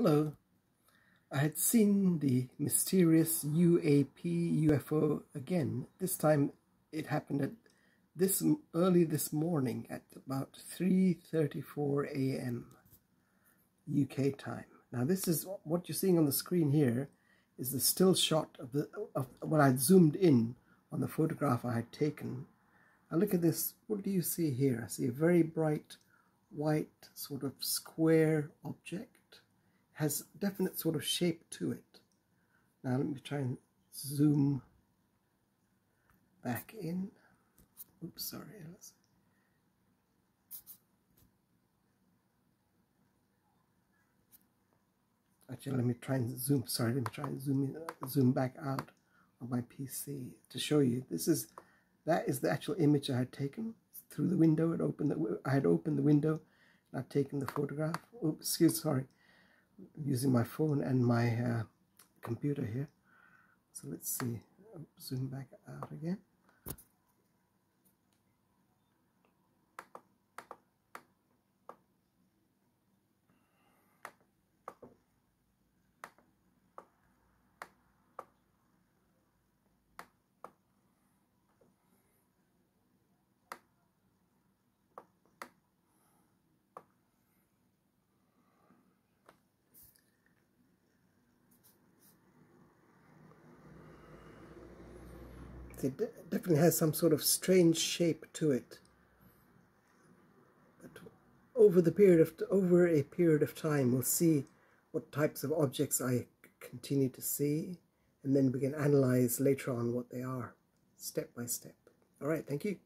Hello. I had seen the mysterious UAP UFO again. This time it happened at this early this morning at about 3:34 a.m. UK time. Now this is what you're seeing on the screen here is the still shot of the of when I zoomed in on the photograph I had taken. Now look at this. What do you see here? I see a very bright white sort of square object has definite sort of shape to it. Now let me try and zoom back in. Oops, sorry. Let's Actually, let me try and zoom. Sorry, let me try and zoom in, zoom back out of my PC to show you. This is that is the actual image I had taken through the window. It opened. The, I had opened the window. And I'd taken the photograph. Oops, excuse. Sorry using my phone and my uh, computer here. So let's see, zoom back out again. It definitely has some sort of strange shape to it. But over the period of over a period of time, we'll see what types of objects I continue to see, and then we can analyze later on what they are, step by step. All right, thank you.